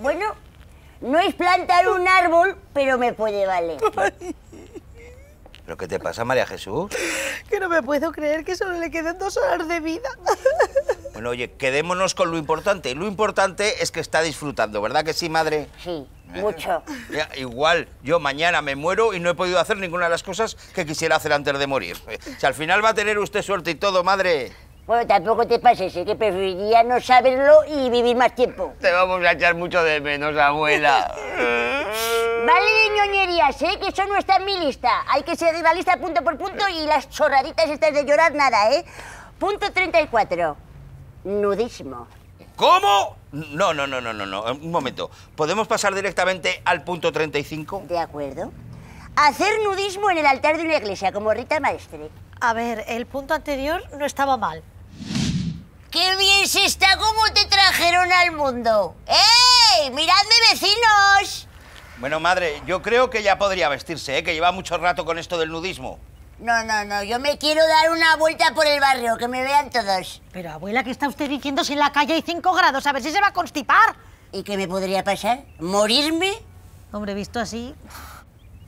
Bueno, no es plantar un árbol, pero me puede valer. ¿Pero qué te pasa, María Jesús? Que no me puedo creer que solo le queden dos horas de vida. Bueno, oye, quedémonos con lo importante. Lo importante es que está disfrutando, ¿verdad que sí, madre? Sí, mucho. Ya, igual, yo mañana me muero y no he podido hacer ninguna de las cosas que quisiera hacer antes de morir. Si al final va a tener usted suerte y todo, madre. Bueno, tampoco te pases, ¿eh? que preferiría no saberlo y vivir más tiempo. Te vamos a echar mucho de menos, abuela. Vale de ñoñerías, ¿eh? Que eso no está en mi lista. Hay que seguir la lista punto por punto y las chorraditas estas de llorar, nada, ¿eh? Punto 34. Nudismo. ¿Cómo? No, no, no, no, no, no. Un momento. ¿Podemos pasar directamente al punto 35? ¿De acuerdo? Hacer nudismo en el altar de una iglesia, como Rita Maestre. A ver, el punto anterior no estaba mal. ¡Qué bien se está como te trajeron al mundo! ¡Ey! ¡Miradme, vecinos! Bueno, madre, yo creo que ya podría vestirse, ¿eh? Que lleva mucho rato con esto del nudismo. No, no, no, yo me quiero dar una vuelta por el barrio, que me vean todos. Pero abuela, ¿qué está usted diciendo si en la calle hay 5 grados? A ver si se va a constipar. ¿Y qué me podría pasar? ¿Morirme? Hombre, visto así...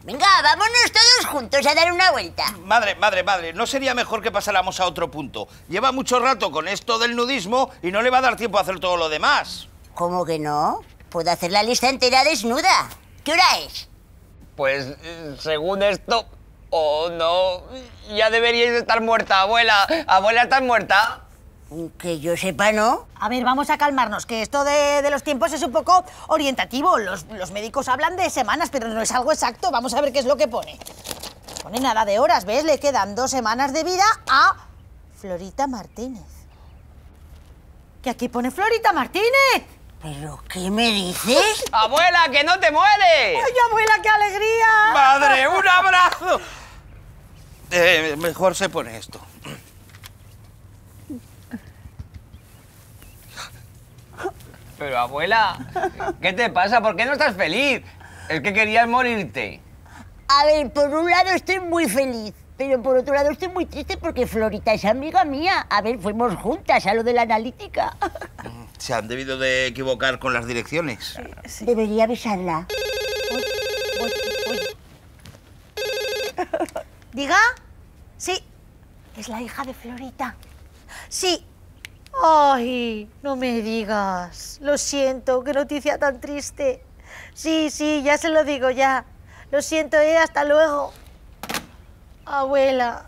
Venga, vámonos todos juntos a dar una vuelta. Madre, madre, madre, ¿no sería mejor que pasáramos a otro punto? Lleva mucho rato con esto del nudismo y no le va a dar tiempo a hacer todo lo demás. ¿Cómo que no? Puedo hacer la lista entera desnuda. ¿Qué hora es? Pues, según esto, o no, ya deberíais estar muerta, abuela. Abuela, ¿estás muerta? Que yo sepa, ¿no? A ver, vamos a calmarnos, que esto de, de los tiempos es un poco orientativo. Los, los médicos hablan de semanas, pero no es algo exacto. Vamos a ver qué es lo que pone. Pone nada de horas, ¿ves? Le quedan dos semanas de vida a Florita Martínez. Que aquí pone Florita Martínez. ¿Pero qué me dices? ¡Abuela, que no te mueres! ¡Ay, abuela, qué alegría! ¡Madre, un abrazo! Eh, mejor se pone esto. Pero, abuela, ¿qué te pasa? ¿Por qué no estás feliz? Es que querías morirte. A ver, por un lado estoy muy feliz, pero por otro lado estoy muy triste porque Florita es amiga mía. A ver, fuimos juntas a lo de la analítica. Se han debido de equivocar con las direcciones. Debería avisarla. ¿Diga? Sí. Es la hija de Florita. Sí. Ay, no me digas. Lo siento, qué noticia tan triste. Sí, sí, ya se lo digo ya. Lo siento, eh, hasta luego. Abuela,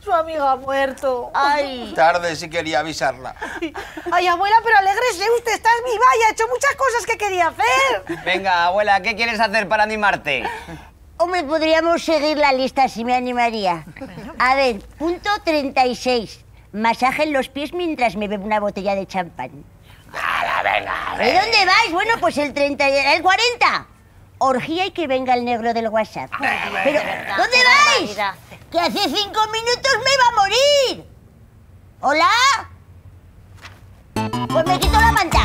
su amiga ha muerto. Ay, Tarde si quería avisarla. Ay, abuela, pero alégrese, usted está viva y ha hecho muchas cosas que quería hacer. Venga, abuela, ¿qué quieres hacer para animarte? hombre, podríamos seguir la lista si me animaría. A ver, punto 36. Masaje en los pies mientras me bebo una botella de champán. ¿De dónde vais? Bueno, pues el 30, y- el 40. Orgía y que venga el negro del WhatsApp. Pero, ¿dónde vais? Que hace cinco minutos me iba a morir. ¿Hola? Pues me quito la manta.